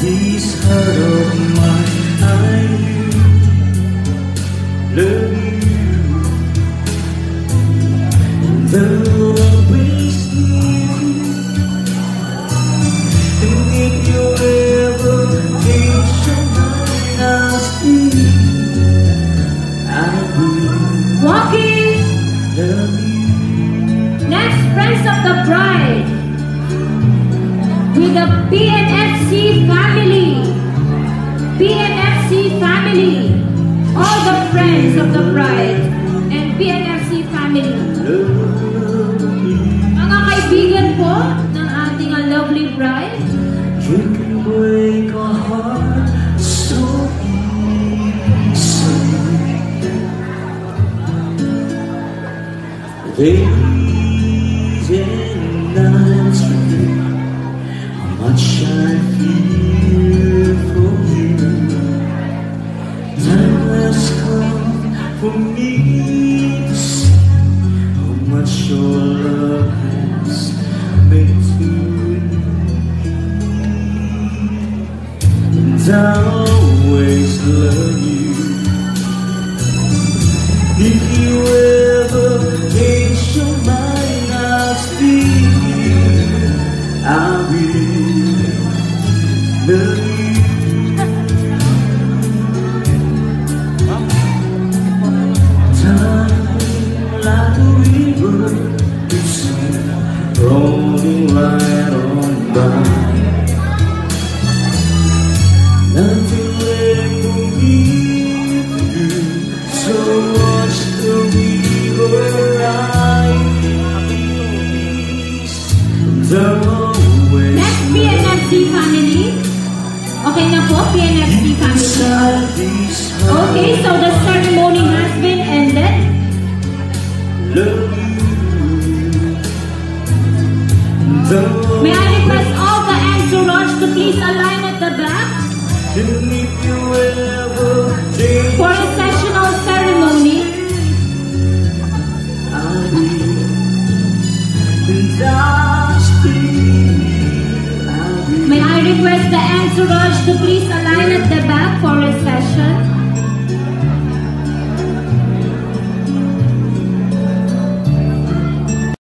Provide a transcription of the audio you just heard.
of my I love you. And I'll always you. And if you ever mind, I'll stay. I will Walking. love you. Next, friends of the bride. With the PNFC family. You can break a heart so easy. Days nights how much I feel for you. Time has come for me always love you. If you ever change your mind, I'll here. I will love you. Time like a river, it's rolling right on by. Nothing left for me. So watch the river rise. The always Next. Okay family. Okay, so the ceremony has been ended. May I request the entourage to please align at the back for a session.